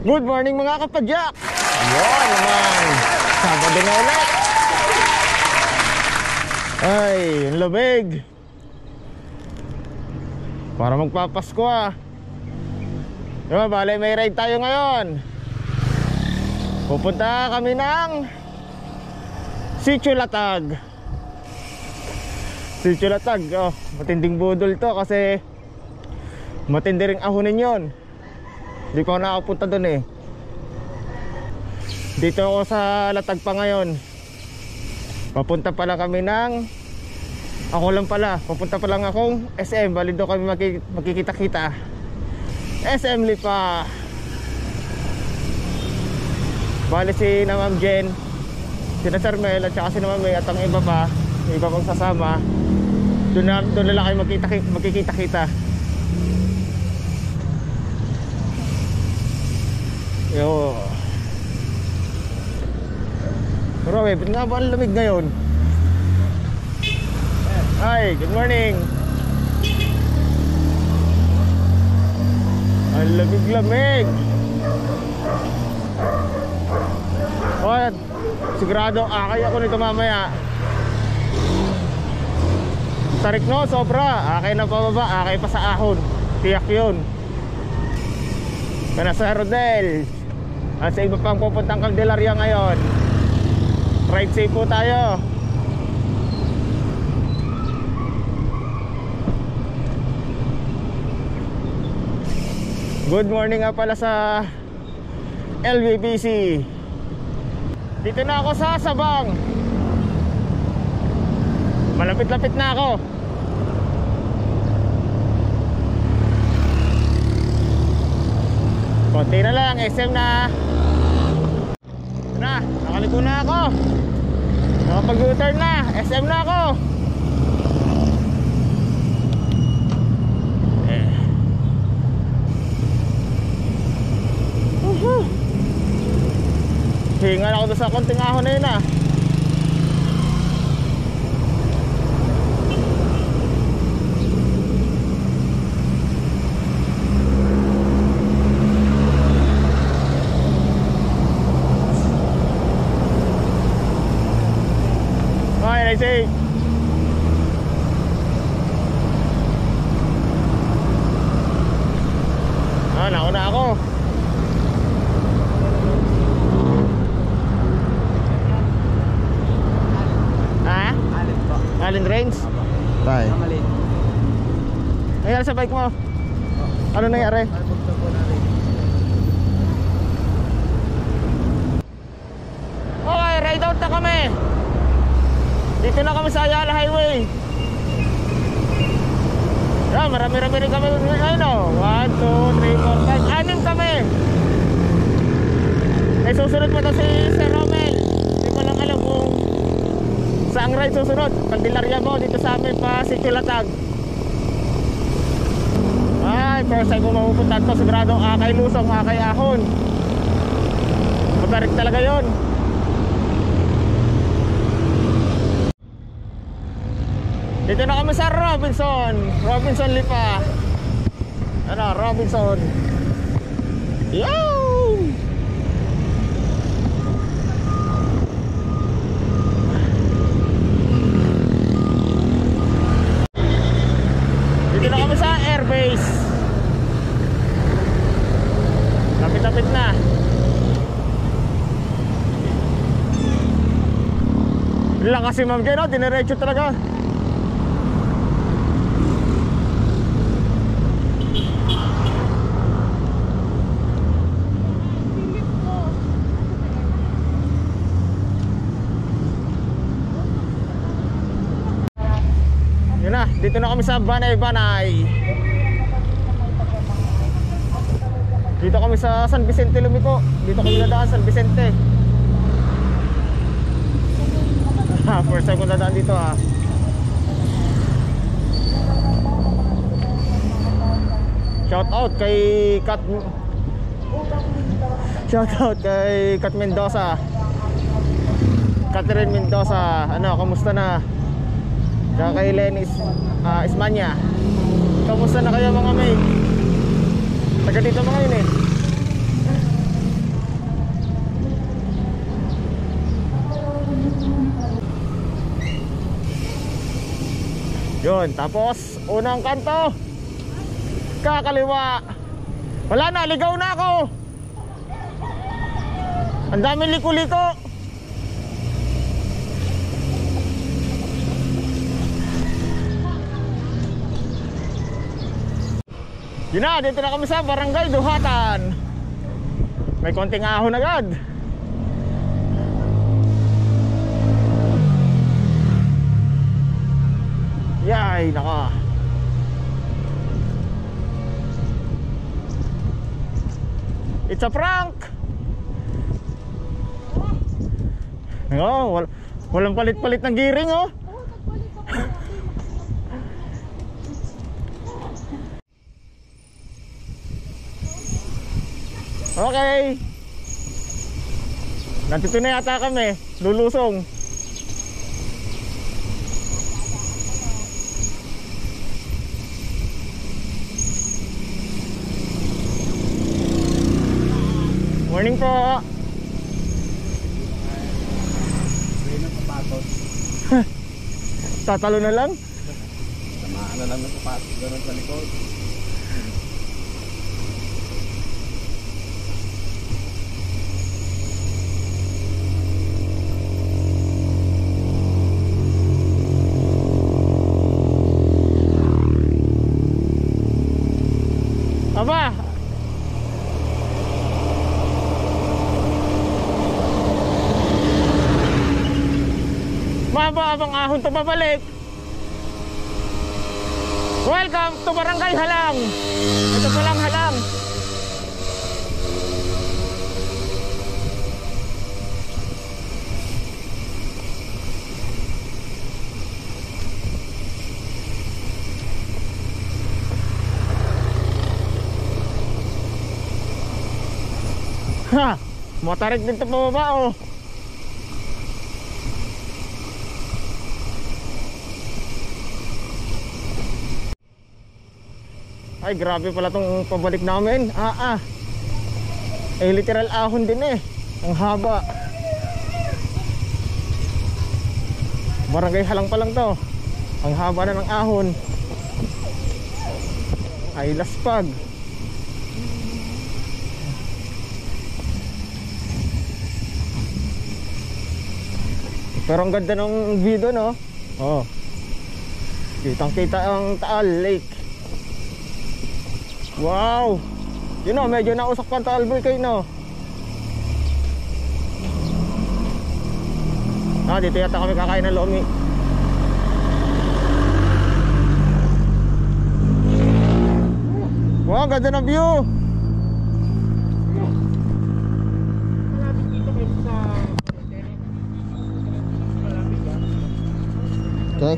Good morning mga kapadyak! Yun naman, Sabado na ulit. Ay, ang lamig. Para magpapasko ah. Diba, bale may ride tayo ngayon. Pupunta kami ng Sitio Latag. Sitio Latag, oh, matinding budol to kasi matindi ring ahonin yon. Hindi pa ako nakapunta doon eh. Dito ako sa Latag pa ngayon. Papunta pala kami ng Ako lang pala, papunta pa lang akong SM, bali doon kami magkikita-kita. SM Lipa. Bali si na Ma'am Jen, si na Sir Mel at saka si na Ma'am May at ang iba pa, iba pang sasama. Doon na, doon na lang kayo magkita, Yo. Pero eh, ba't nga ba ang lamig ngayon? Hi, good morning. Ang lamig-lamig. Oh, sigurado akay ako nito mamaya. Tarik no, sobra. Akay na pababa, akay pa sa ahon. Tiyak yun. Kana sa Rodel. At sa iba pang pupuntang Caldelaria ngayon. Ride safe po tayo. Good morning nga pala sa LBBC Dito na ako sa Sabang Malapit-lapit na ako Konti na lang, SM na. Na, nakaliko na ako. Nakapag-U-turn na, SM na ako. Hingal ako doon sa konting ahon na yun ah Let's see Ah, nauna ako Ha? Alin po? Allen Range? Tay. Nangyari sa bike mo? Ano nangyari? Albugto po na rin. Okay, ride out na kami. Dito na kami sa Ayala Highway. Yeah, marami-rami rin kami. Ano? 1, 2, 3, 4, 5. Anim kami. May susunod pa to si Sir Romel. Hindi ko lang alam kung saan ride susunod. Pandilarya mo dito sa amin pa si Chulatag. Ay, first time ko mapupunta to. Sigurado akay lusong, akay ahon. Matarik talaga yon. Dito na kami sa Robinson Robinson Lipa Ano, Robinson Yo! Dito na kami sa airbase Lapit-lapit na Lang kasi ma'am Jen, oh, diniretso talaga Yun na, dito na kami sa Banay Banay. Dito kami sa San Vicente Lumiko. Dito kami nadaan San Vicente. Ha, first time ko nadaan dito ah. Shout out kay Kat Shout out kay Kat Mendoza. Catherine Mendoza. Ano, kamusta na? Saka kay Lenis uh, Ismanya. Kamusta na kayo mga may? Taga dito mga yun eh. Yun, tapos unang kanto. Kakaliwa. Wala na, ligaw na ako. Ang daming liko-liko. Yun na, dito na kami sa Barangay Duhatan. May konting ahon agad. Yay, naka. It's a prank. Oh, wal walang palit-palit ng gearing oh. Okay. Nandito na yata kami, lulusong. Morning po. Tatalo na lang. Tamaan na lang ng sapatos. Ganun sa likod. Ahon to babalik. Welcome to Barangay Halang. Ito pa lang Halang. Ha! Motarik din ito pababa oh. Ay grabe pala tong pabalik namin. Ah ah. Eh literal ahon din eh. Ang haba. Barangay halang pa lang to. Ang haba na ng ahon. Ay laspag. Pero ang ganda ng view doon, oh. Oh. Kitang kita ang Taal Lake. Wow! Yun know, medyo nausak pa ang Boy no. Ah, dito yata kami kakain ng lomi. Wow, ganda ng view! Malapit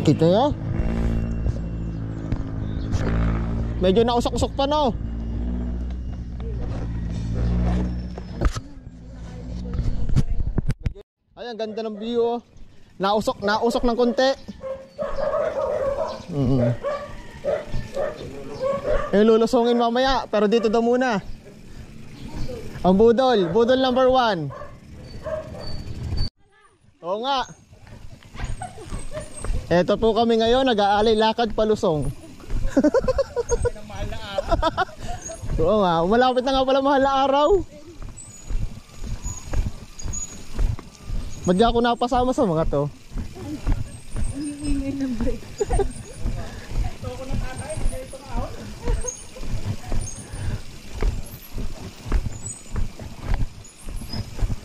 dito Medyo nausak-usok pa no? Ay, ang ganda ng view oh. Nausok, nausok ng konti. Mm -hmm. Eh, lulusungin mamaya, pero dito daw muna. Ang budol, budol number one. Oo nga. Eto po kami ngayon, nag-aalay lakad palusong. Oo nga, malapit na nga pala mahal na araw. Di ako napasama sa mga to?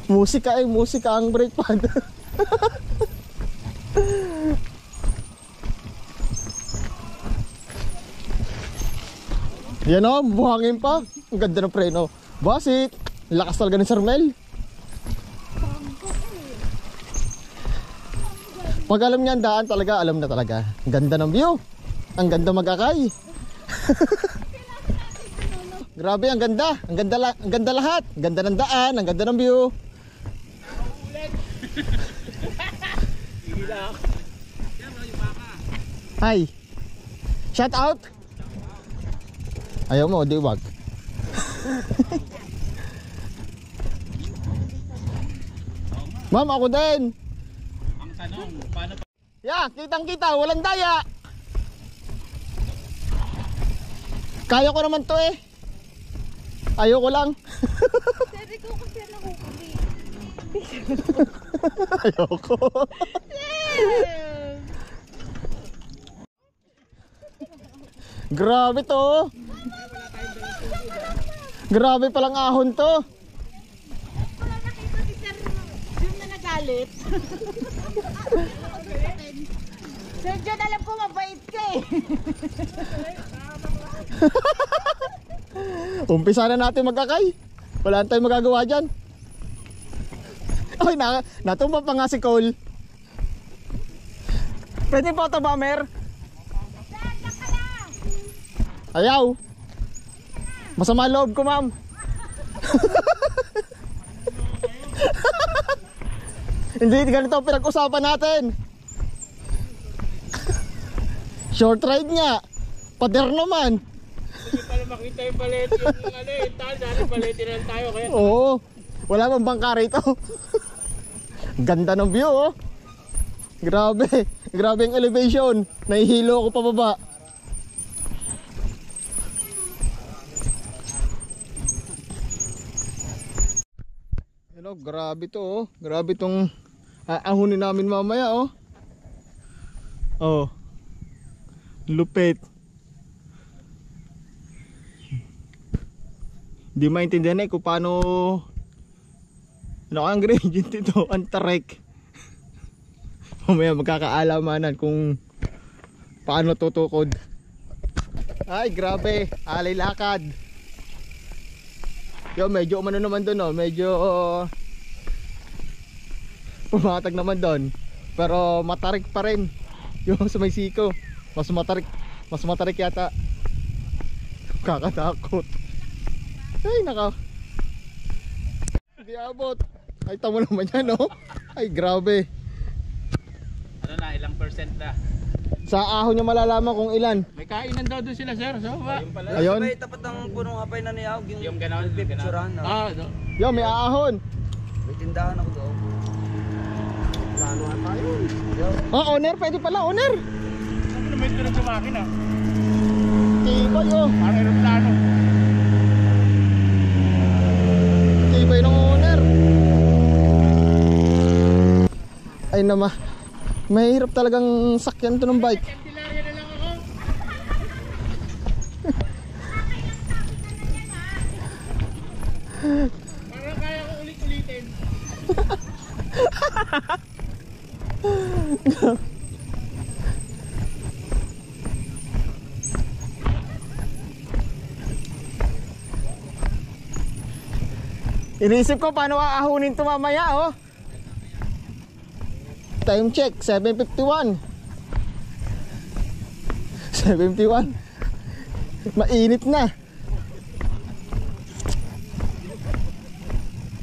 musika eh, musika ang brake pad. Yan o, buhangin pa. Ang ganda ng preno. Basit. Lakas talaga ni Sir Mel. Pag alam niya ang daan talaga, alam na talaga. Ang ganda ng view. Ang ganda mag-akay. Grabe, ang ganda. Ang ganda, ang ganda lahat. Ang ganda ng daan, ang ganda ng view. Hi. Shout out. Ayaw mo, di wag. Ma'am, ako din. Ang tanong, paano pa? Yeah, kitang-kita, walang daya. Kaya ko naman 'to eh. Ayaw ko lang. Sabi ko kasi nakukulit. Ayaw ko. Yeah. Grabe to. Grabe palang ahon to. Sir Jun, alam ko mabait ka eh. Umpisa na natin magkakay. Wala na tayong magagawa dyan. Ay, na, natumba pa nga si Cole. Pwede po ito, Bomber? Ayaw. Masama loob ko, ma'am. Hindi ganito pinag-usapan natin. Short ride nga. Pader naman. Hindi pala makita yung palet yung ano eh. Tal, dati paleti na lang tayo kaya. Oo. Wala bang bangka rito. Ganda ng view oh. Grabe. Grabe ang elevation. Nahihilo ako pababa. Hello, grabe to oh. Grabe tong aahunin namin mamaya oh. Oh. Lupit. Hindi maintindihan eh kung paano ano ang gradient ito, ang tarek. Mamaya magkakaalamanan kung paano tutukod. Ay, grabe. Alay lakad. Yo, medyo umano naman doon, oh. Medyo uh, pumatag naman doon. Pero matarik pa rin. Yung sa may siko. Mas matarik, mas matarik yata. Kakatakot. Ay, naka. Hindi abot. Ay, tamo naman yan, no? Ay, grabe. Ano na, ilang percent na? Sa ahon niya malalaman kung ilan. May kainan daw doon sila sir. So, ba? Ayun pala. Ayun. May tapat ng punong apay na niyawag yung, Yung ganon, picturean. No? Ah, no. Yo, may ahon. May tindahan ako doon. Plano nga tayo. Yo, Oh, owner, pwede pala, owner. Ano naman ito sa makina? Tibay, oh. Parang aeroplano. Tibay ng owner. Ay nama. Mahirap talagang sakyan to ng bike. Parang kaya ko ulit-ulitin. Inisip ko paano aahunin to mamaya, oh. Time check, 7.51. 7.51. Mainit na.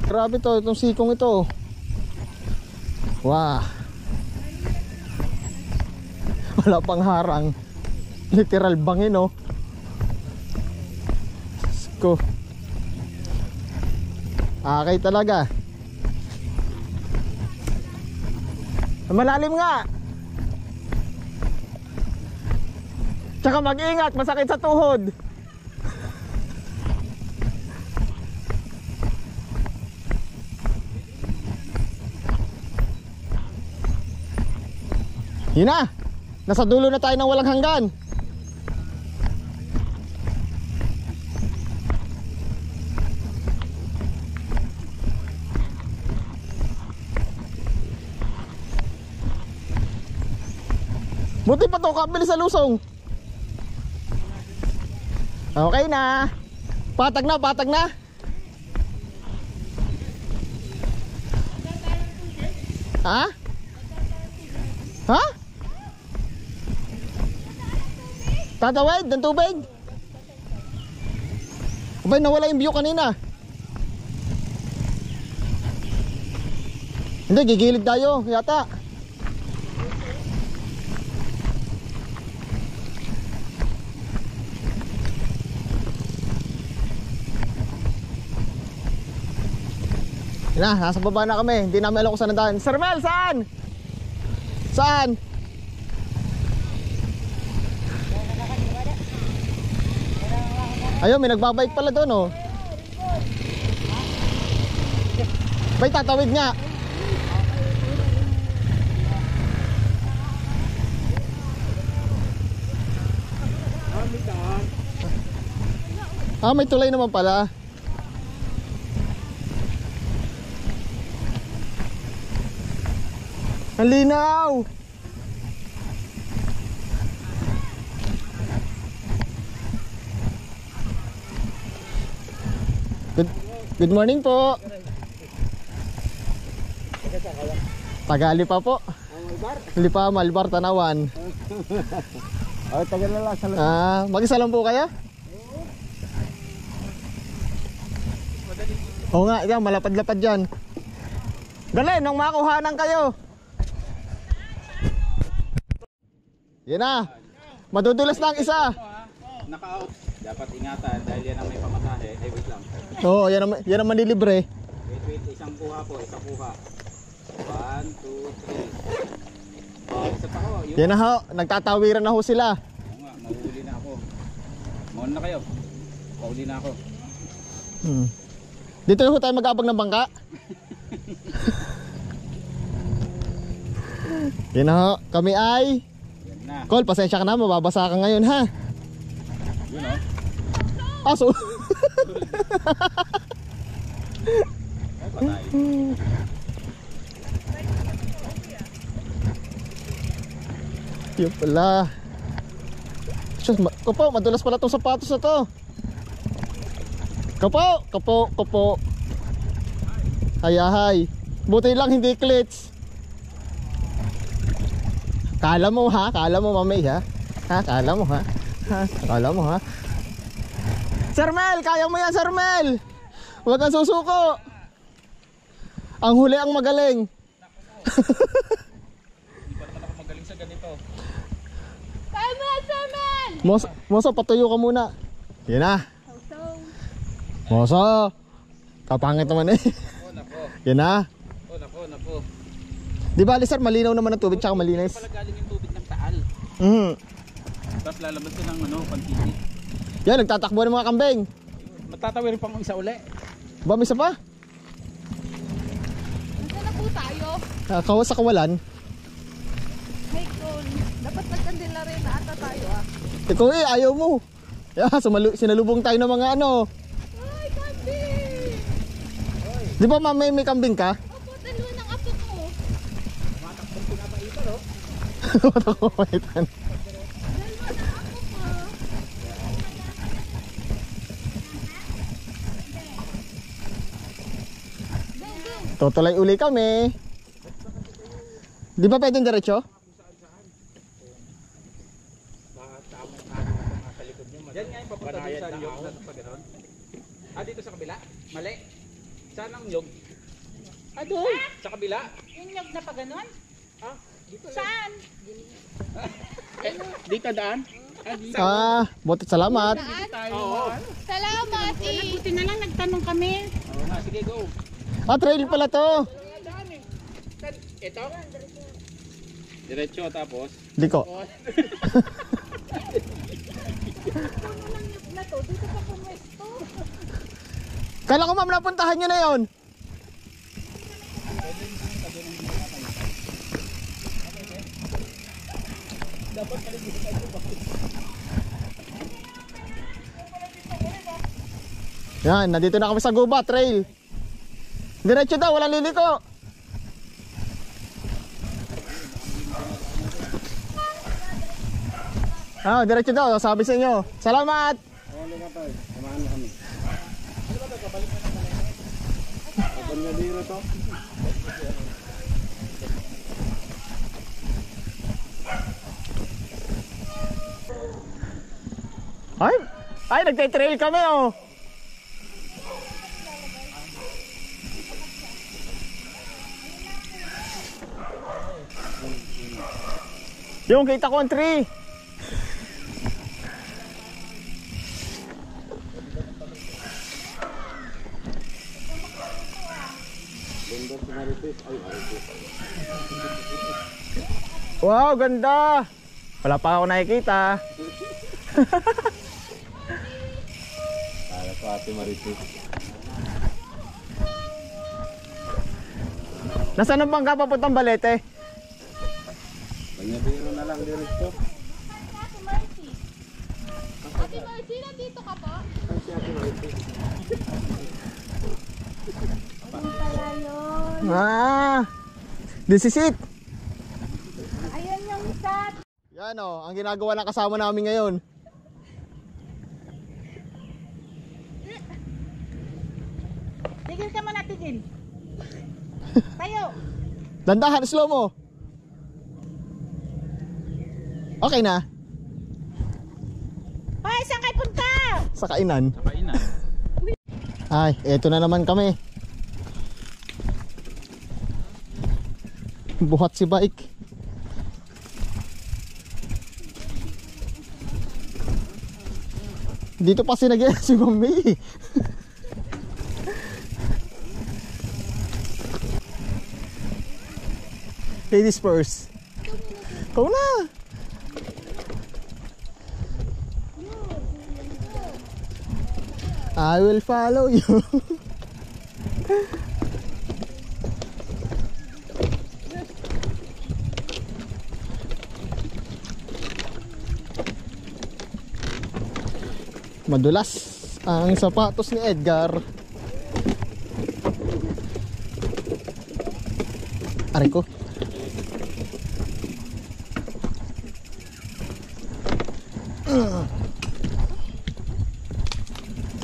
Grabe to, itong sikong ito. Wow. Wala pang harang. Literal bangin, oh. Diyos ko. Akay talaga. Malalim nga. Tsaka mag-ingat, masakit sa tuhod. Yun na. Nasa dulo na tayo ng walang hanggan. Buti pa to, kabili sa lusong. Okay na. Patag na, patag na. Ha? Ha? Tatawid ng tubig? Abay, nawala yung view kanina. Hindi, gigilid tayo, yata. Na, nasa baba na kami. Hindi namin alam kung saan nandaan. Sir Mel, saan? Saan? Ayun, may nagbabike pala doon oh. Bay, tatawid nga. Ah, may tulay naman pala. Ang linaw! Good, good morning po. Tagali pa po. Lipa, Malbar, Tanawan. Oh, tagal na lang sa Ah, mag-isa lang po kaya? Oo nga, yan, malapad-lapad dyan. Dali, nung makuhanan kayo. Yan na. Madudulas na ang isa. Naka-out. Dapat ingatan dahil yan ang may pamasahe. Eh, wait lang. Oo, yan ang, yan ang manilibre. Wait, wait. Isang kuha po. Isang kuha. One, two, three. Oh, isa pa ko. Yung... Yan na ho, nagtatawiran na ho sila. Oo nga, mahuli na ako. Mauna na kayo. Mahuli na ako. Hmm. Dito ho tayo mag-abang ng bangka. yan na ho, kami ay... Na. Col, pasensya ka na, mababasa ka ngayon ha. Yun oh. Ay, patay. Yun pala. Diyos, ma- kapo, madulas pala tong sapatos na to. Kapo, kapo, kapo. Hay, hay. Buti lang hindi klits. Kala mo ha, kala mo mamay ha. Ha, kala mo ha. Ha, kala mo ha. Sir Mel, kaya mo yan Sir Mel. Huwag kang susuko. Ang huli ang magaling. Magaling sa ganito. Samuel, Samuel! Moso, moso patuyo ka muna. Yan na. Moso. Kapangit naman eh. Yan na. Oh, nako, nako. Di ba, sir, malinaw naman ang tubig tsaka malinis. Pala galing yung tubig ng taal. Mm. Tapos lalabas ko ng ano, pantiti. Yan, nagtatakbo ng mga kambing. Matatawin pang isa uli. Ba, may isa pa? Nasaan na po tayo? Ah, kawas sa kawalan. Hey, Kun. Dapat nagkandila rin na ata tayo ah. Ikaw eh, ayaw mo. Yeah, sumalu- sinalubong tayo ng mga ano. Ay, kambing! Di ba, ma'am, may, may kambing ka? Opo, dalawa ng apo ko. Matakumitan. Dalawa ng apo ko. Go, go! Tutulay uli kami. Di ba pwedeng diretso? Yan nga yung papunta doon sa niyog na ganun. Ah, dito sa kabila? Mali. Saan ang niyog? Ah, doon. Sa kabila? Yung nyog na pa ganun? Saan? Dito daan? Ah. Ah, butit salamat. Oo. Salamat eh. Buti na lang nagtanong kami. Oo nga, sige, go. Ah, trail pala to. Ito? Diretso tapos. Liko. na to, dito pa pumwesto. Kala ko ma'am napuntahan nyo na yon. Yan, nandito na kami sa Guba Trail. Diretso daw, walang liliko. Ah, diretso daw, sabi sa inyo. Salamat. Ano ka tayo? Samahan mo kami. Nga dito to. Ay, ay nagte-trail kami oh. Yung kita ko ang tree. Wow, ganda. Wala pa ako nakikita. Pati Marites. Nasaan ang bangka papuntang Balete? Banyadero na lang diretso. Ate Mercy. Ate Mercy, nandito ka po? Ano pala yun? Ah! This is it! Ayun yung sat. Yan o, ang ginagawa ng kasama namin ngayon. Tigil ka muna, tigil. Tayo. Dandahan, slow mo. Okay na, Hoy, saan kayo punta? sa kainan. Kainan. Ay, eto na naman kami. Buhat si bike. Dito pa si nag si Mami. Ladies first. Ikaw na. I will follow you. Madulas ang sapatos ni Edgar. Aray ko.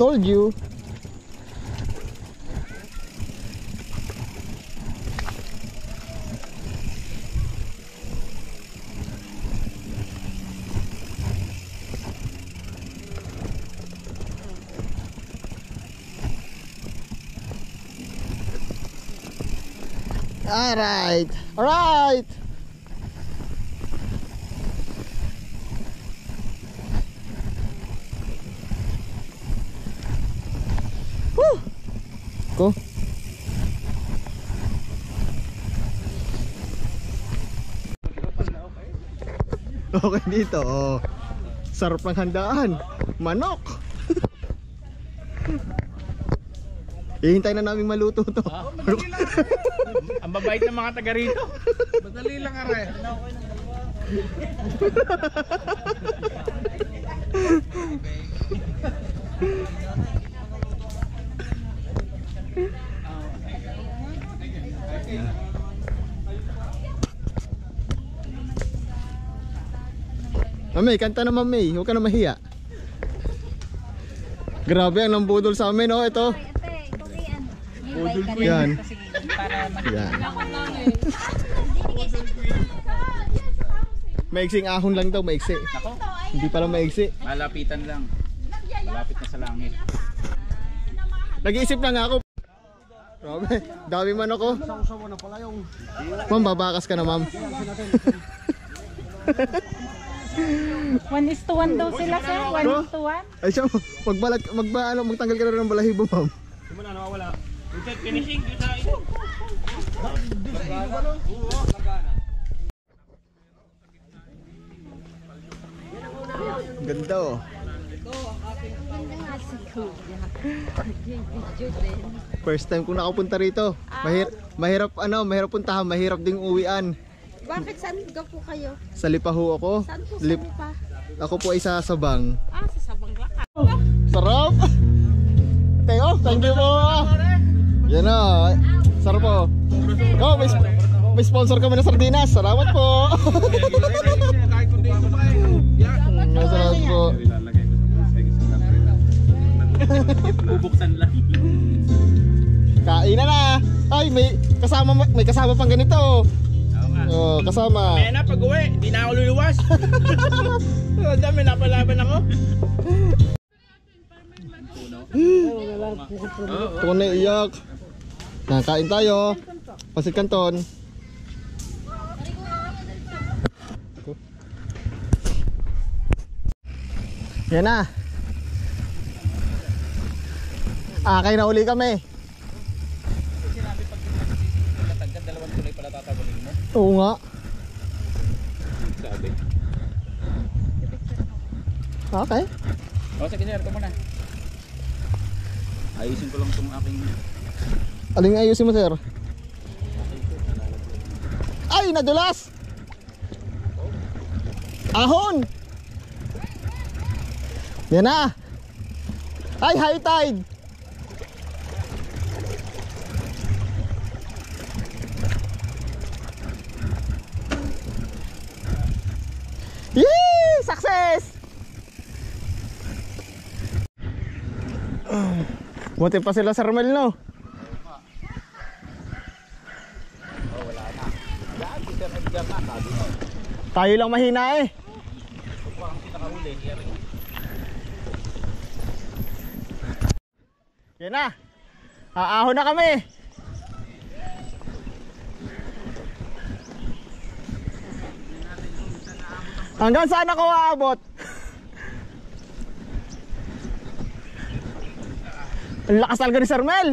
told you. All right. All right. Okay dito. Oh. Sarap ng handaan. Manok. Hihintay na namin maluto to. Ang babait ng mga taga rito. Madali lang are. Mami, kanta naman May. Huwag ka na mahiya. Grabe ang nambudol sa amin, oh. Ito. Budol ko Yan. Para Yan. Maiksing ahon lang daw, maiksi. Nako, Hindi pala maiksi. malapitan lang. Malapit na sa langit. Nag-iisip na nga ako. Grabe, dami man ako. Sausawa na pala yung Ma'am, babakas ka na, ma'am. One is to one daw sila, sir. One is to one. Ay, siya, magbalag, magba, ano, magtanggal ka na rin ng balahibo, ma'am. Ganda oh. First time ko nakapunta rito. Mahir mahirap ano, mahirap puntahan, mahirap ding uwian. Bakit saan ka po kayo? Sa Lipaho ako. Saan po Lip, pa? ako po ay sa Sabang. Ah, sa Sabang Laka. Sarap! Teo, thank you po! Yan na, sarap po. Oh, may, sp- may sponsor kami ng sardinas. Salamat po! Salamat po. Sa sa Bubuksan lang. Kain na na! Ay, may kasama may kasama pang ganito. Oh, kasama. Kaya na pag uwi, di na ako luluwas. Ang dami napalaban ako. Ito na iyak. Nakain tayo. Pasit kanton. Yan na. Akay na uli kami. Oo nga. Sabi. Okay. O sige sir, ito muna. Ayusin ko lang itong aking... Aling ayusin mo, sir? Ay, nadulas! Ahon! Yan na! Ay, high tide! Buti pa sila sa Romel, no? Sir Edgar na. Tayo lang mahina eh. Yan na. Aahon na kami. Hanggang saan ako aabot? Ang lakas talaga ni Sir Mel.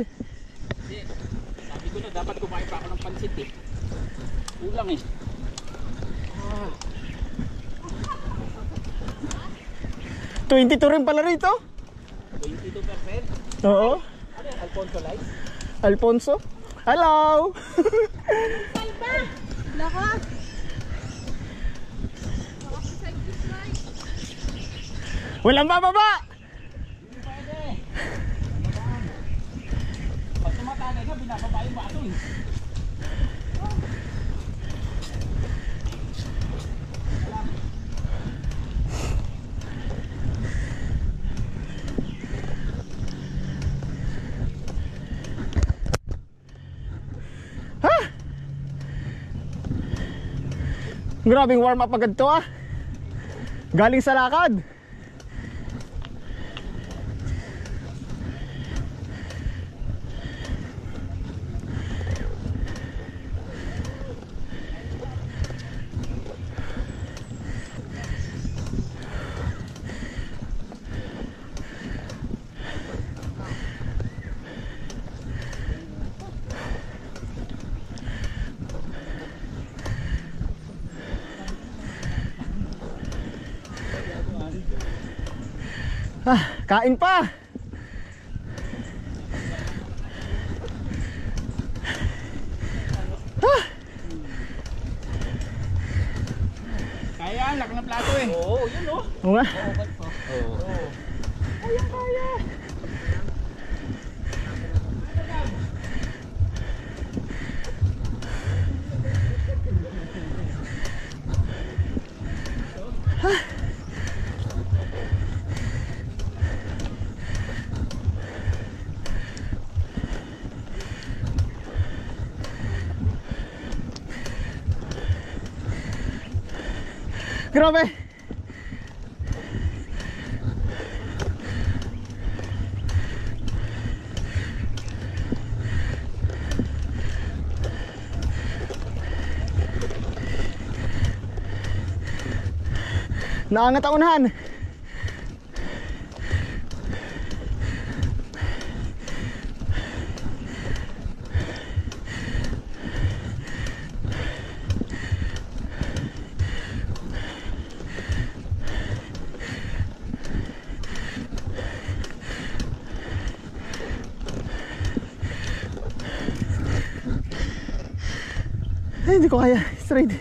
Sabi ko na, dapat kumain pa ako ng pansit eh. Kulang eh. Ah, 22 rin pala rito. 22%. Oo. Ano yan, Alfonso Light? Alfonso. Hello. Kalba! Lako! Walang bababa. Pag tumatagay ka, binababa yung bato eh. Grabing warm up agad to ah. Galing sa lakad. Ah, kain pa. Kaya, laki ng plato eh. Oo, yun oh. Oo nga. Oo. Grabe. Naangat ang unahan. Ay, hindi ko kaya. Straight.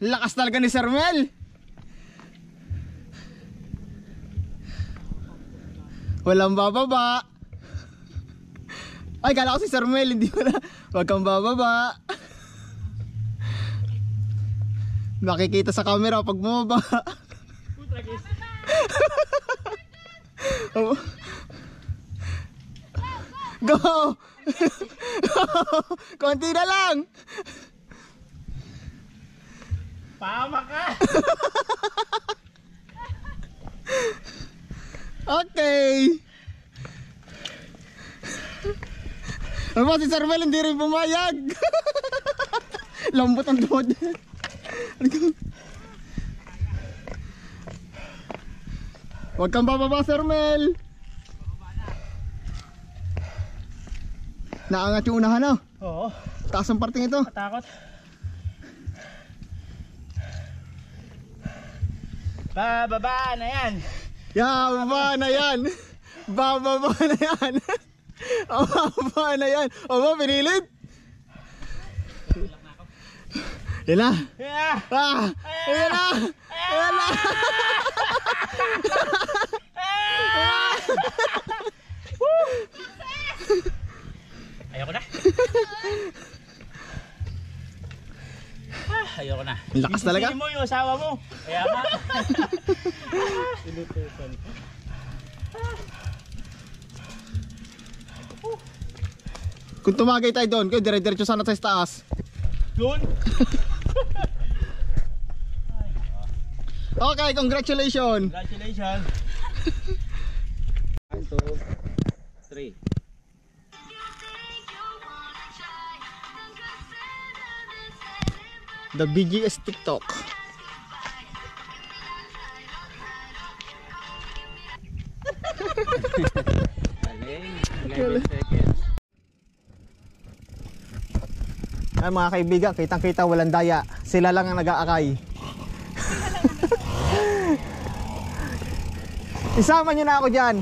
Lakas talaga ni Sir Mel. Walang bababa. Ay, kala ko si Sir Mel, hindi wala. Huwag kang bababa. Makikita sa camera pag bumaba. Oo. Go! Konti na lang! Pama ka! Okay! Ano ba si Sir Mel hindi rin pumayag? Lambot ang tuhod. Huwag kang bababa Sir Naangat yung unahan na. Oo, Taas ang parting ito. takot. Bababa na yan. Yaba na yan. Bababa na yan. Bababa na yan. O ba, pinilit? Yan na. Yeah. Ah! Yan na! Yan na! Ayoko na. ah, ayoko na. Ang lakas talaga. Hindi mo yung asawa mo. Kaya nga. Kung tumagay tayo doon, kayo dire-diretso sana sa taas. Doon. Okay, congratulations! Congratulations. One, two, three. The BGS TikTok. Galing. 11 seconds. Ay mga kaibigan, kitang kita walang daya. Sila lang ang nag-aakay. Isama niyo na ako dyan.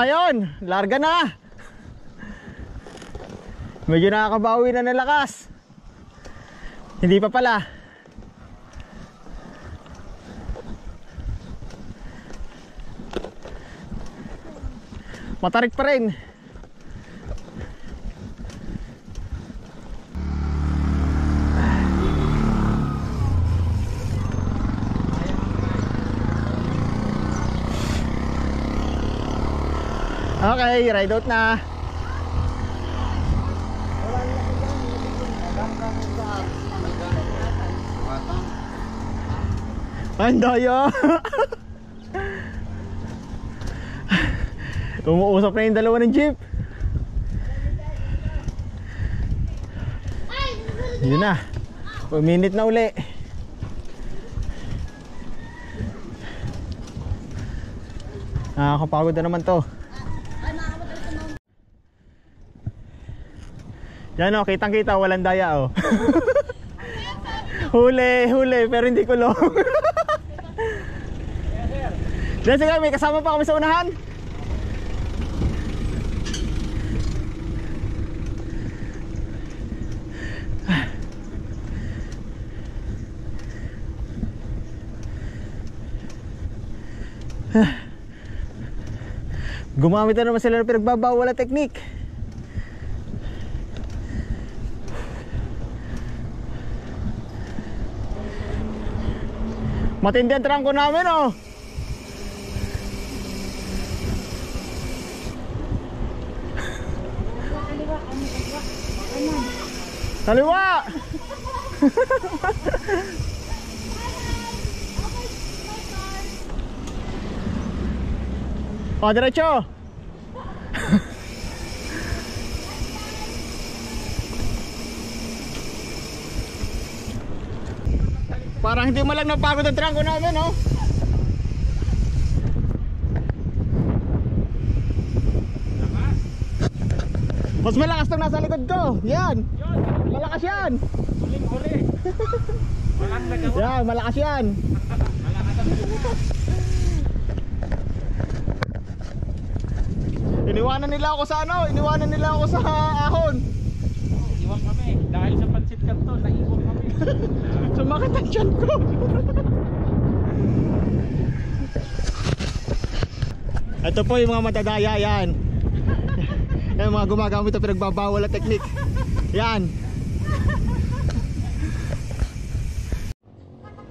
Ayun, larga na. Medyo nakakabawi na ng lakas. Hindi pa pala. Matarik pa rin. Okay, ride out na. Ang daya. Umuusap na yung dalawa ng jeep. Yun na. A minute na uli. Nakakapagod na naman to. Yan o, kitang kita, walang daya o. huli, huli, pero hindi kulong. Diyan sige, may kasama pa kami sa unahan. Gumamit na naman sila ng pinagbabawal na Matindi ang trangko namin oh. Kaliwa! O, diretso! Parang hindi mo lang napagod ang trangko namin, oh. Mas malakas tong nasa likod ko. Yan. Malakas yan. Huling-huli. Walang nagawa. Yan, malakas yan. Iniwanan nila ako sa ano, iniwanan nila ako sa ahon. Iwan kami. Dahil sa pansit kanto, naiwan kami. Sumakit ang tiyan ko. Ito po yung mga matadaya yan. Yung mga gumagamit ng pinagbabawal na teknik. Yan.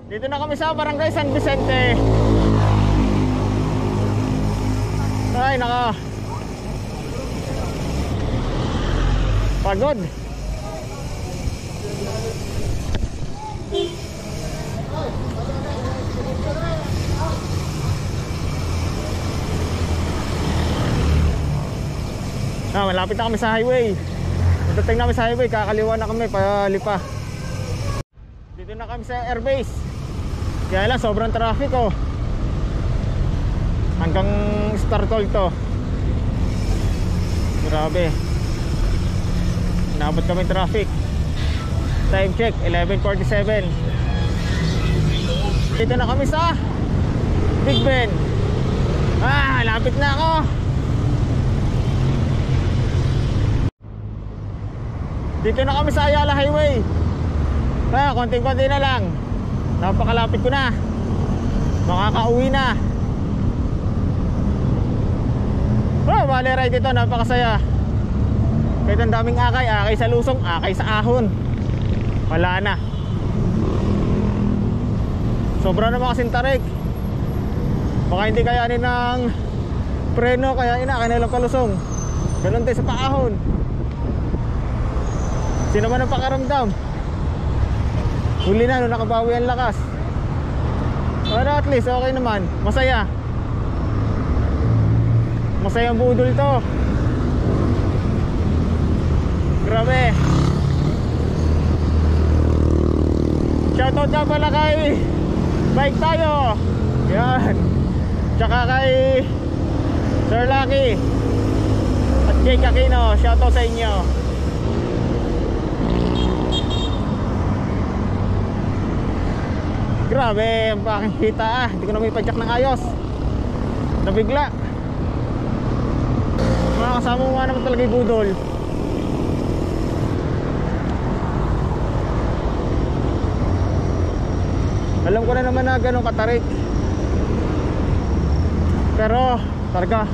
Dito na kami sa Barangay San Vicente. Ay, naka. Pagod. Ah, malapit na kami sa highway. Pagdating namin sa highway, kakaliwa na kami, palipa. Dito na kami sa airbase. Kaya lang, sobrang traffic oh. hanggang Startol to grabe inabot kami traffic time check 11.47 dito na kami sa Big Ben ah lapit na ako dito na kami sa Ayala Highway. Ah konting konti na lang. Napakalapit ko na. Makakauwi na. Oh bali ride dito napakasaya. Kahit ang daming akay akay sa lusong akay sa ahon. Wala na. Sobra naman kasing tarik baka hindi kayanin ng preno kaya ina kaya lang kalusong. Ganun din sa paahon sino man ang pakaramdam? Huli na nung nakabawi ang lakas. Pero at least okay naman. Masaya. Masayang budol to. Grabe. Shoutout nga pala kay bike tayo. Yan. Tsaka kay Sir Lucky. At Jake Aquino shoutout sa inyo grabe ang pakikita ah hindi ko na may padyak ng ayos. Nabigla. Mga kasama mo naman talaga yung budol. Alam ko na naman na ganun katarik. Pero targa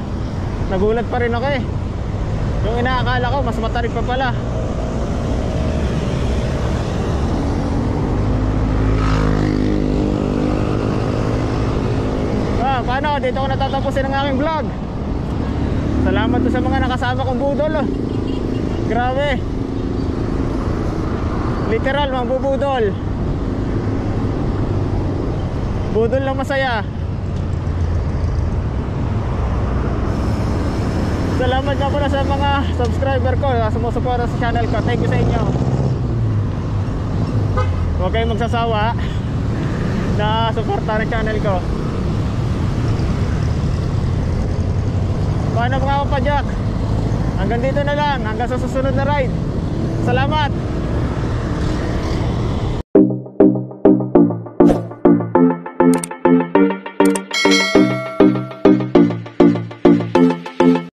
nagulat pa rin ako eh. Yung inaakala ko mas matarik pa pala Ah, paano? Dito ko natatapusin ang aking vlog. Salamat sa mga nakasama kong budol. Oh. Grabe. Literal, mga bubudol. Budol lang masaya. Salamat nga pala sa mga subscriber ko na sumusuporta sa channel ko. Thank you sa inyo. Huwag kayong magsasawa na suporta ng channel ko. Paano mga kapadyak? Hanggang dito na lang. Hanggang sa susunod na ride. Salamat!